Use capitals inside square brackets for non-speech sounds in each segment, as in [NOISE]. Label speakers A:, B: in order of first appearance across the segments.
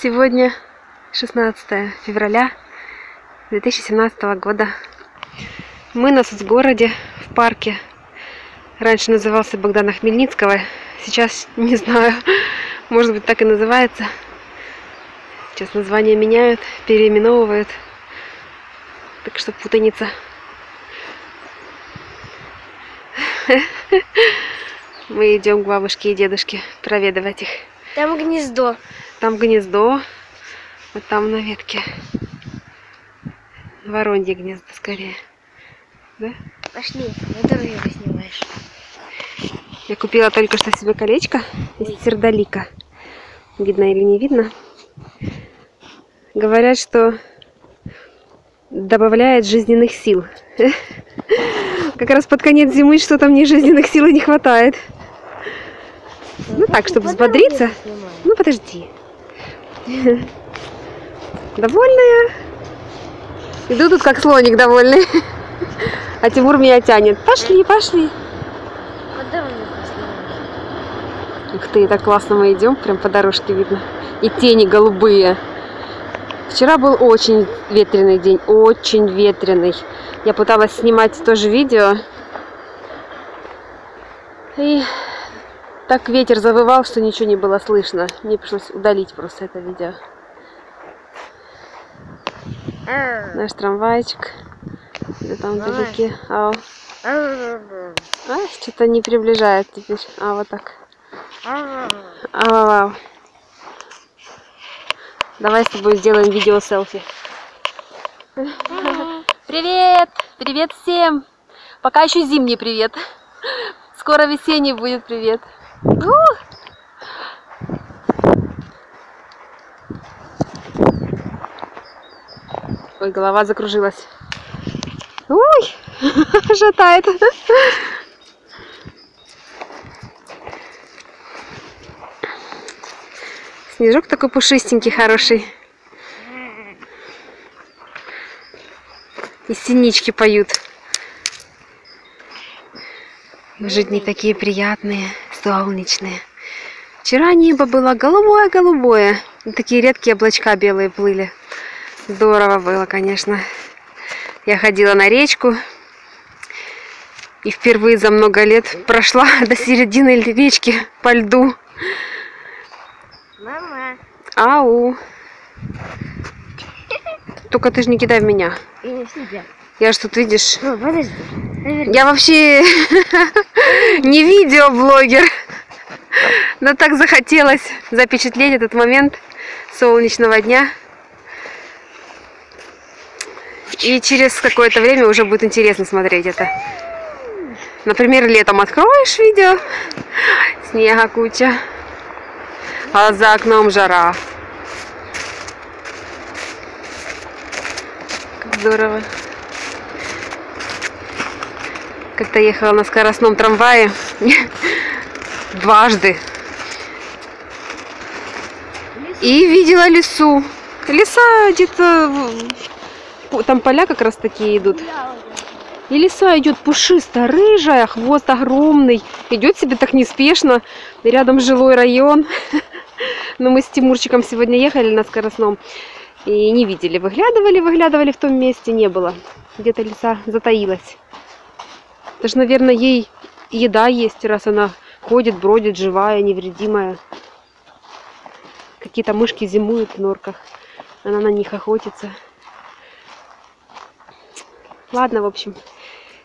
A: Сегодня 16 февраля 2017 года. Мы на соцгороде в парке. Раньше назывался Богдана Хмельницкого. Сейчас не знаю. [LAUGHS] Может быть так и называется. Сейчас название меняют, переименовывают. Так что путаница. [LAUGHS] Мы идем к бабушке и дедушке проведывать их.
B: Там гнездо.
A: Там гнездо, вот там на ветке. Воронье гнездо скорее. Да?
B: Пошли, это ты его снимаешь.
A: Я купила только что себе колечко из сердолика. Видно или не видно. Говорят, что добавляет жизненных сил. [LAUGHS] Как раз под конец зимы что-то мне жизненных сил и не хватает. Ну так, чтобы взбодриться. Ну подожди. [LAUGHS] Довольная. Иду тут как слоник довольный. [LAUGHS] А Тимур меня тянет. Пошли, пошли. Ух ты, так классно мы идем, прям по дорожке видно. И тени голубые. Вчера был очень ветреный день, очень ветреный. Я пыталась снимать тоже видео. И так ветер завывал, что ничего не было слышно. Мне пришлось удалить просто это видео. Наш трамвайчик. Где там вдалеке. Ау. А, что-то не приближает теперь. А, вот так. Ау, ау. Давай с тобой сделаем видео селфи. Привет! Привет всем! Пока еще зимний привет. Скоро весенний будет привет. Ой, голова закружилась. Ой, [LAUGHS] шатает. Снежок такой пушистенький, хороший. И синички поют. Уже дни такие приятные, солнечные. Вчера небо было голубое-голубое. Такие редкие облачка белые плыли. Здорово было, конечно. Я ходила на речку. И впервые за много лет прошла [LAUGHS] до середины речки по льду.
B: Мама,
A: Ау. Только ты же не кидай в меня.
B: я не себя.
A: Я ж тут, видишь,
B: О, подожди.
A: Я вообще [LAUGHS] не видеоблогер. Но так захотелось запечатлеть этот момент солнечного дня. И через какое-то время уже будет интересно смотреть это. Например, летом откроешь видео, снега куча, а за окном жара. Как здорово. Как-то ехала на скоростном трамвае [LAUGHS] дважды. И видела лесу. Леса где-то... Там поля как раз такие идут. И лиса идет пушистая, рыжая, хвост огромный. Идет себе так неспешно. Рядом жилой район. [LAUGHS] Но мы с Тимурчиком сегодня ехали на скоростном. И не видели. Выглядывали, выглядывали в том месте. Не было. Где-то лиса затаилась. Это же, наверное, ей еда есть, раз она ходит, бродит, живая, невредимая. Какие-то мышки зимуют в норках. Она на них охотится. Ладно, в общем.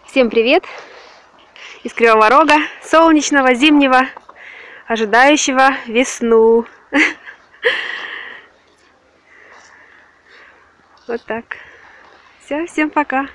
A: Всем привет из Кривого Рога, солнечного, зимнего, ожидающего весну. [LAUGHS] Вот так. Все, всем пока.